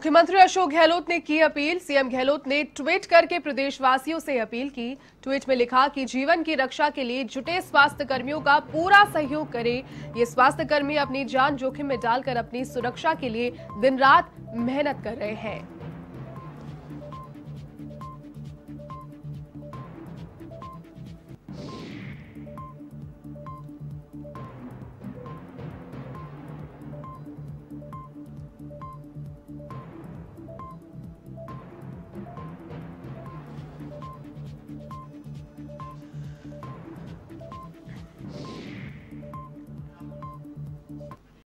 मुख्यमंत्री अशोक गहलोत ने की अपील। सीएम गहलोत ने ट्वीट करके प्रदेशवासियों से अपील की। ट्वीट में लिखा कि जीवन की रक्षा के लिए जुटे स्वास्थ्य कर्मियों का पूरा सहयोग करें। ये स्वास्थ्य कर्मी अपनी जान जोखिम में डालकर अपनी सुरक्षा के लिए दिन रात मेहनत कर रहे हैं।